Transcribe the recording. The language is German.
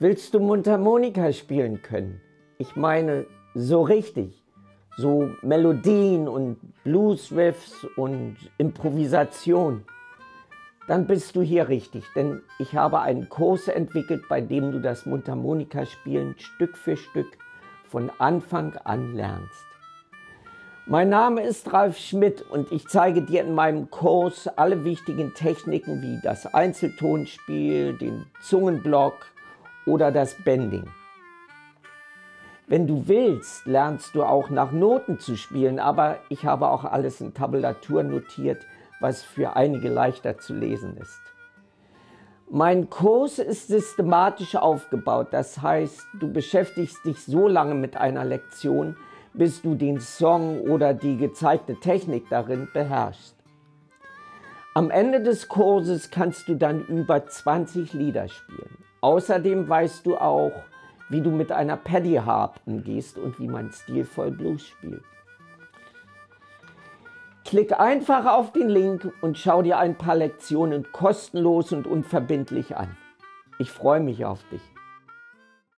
Willst du Mundharmonika spielen können? Ich meine, so richtig. So Melodien und Bluesriffs und Improvisation. Dann bist du hier richtig, denn ich habe einen Kurs entwickelt, bei dem du das Mundharmonika-Spielen Stück für Stück von Anfang an lernst. Mein Name ist Ralf Schmidt und ich zeige dir in meinem Kurs alle wichtigen Techniken wie das Einzeltonspiel, den Zungenblock, oder das Bending. Wenn du willst, lernst du auch nach Noten zu spielen, aber ich habe auch alles in Tabulatur notiert, was für einige leichter zu lesen ist. Mein Kurs ist systematisch aufgebaut, das heißt, du beschäftigst dich so lange mit einer Lektion, bis du den Song oder die gezeigte Technik darin beherrschst. Am Ende des Kurses kannst du dann über 20 Lieder spielen. Außerdem weißt du auch, wie du mit einer Paddy Harp umgehst und wie man stilvoll Blues spielt. Klick einfach auf den Link und schau dir ein paar Lektionen kostenlos und unverbindlich an. Ich freue mich auf dich.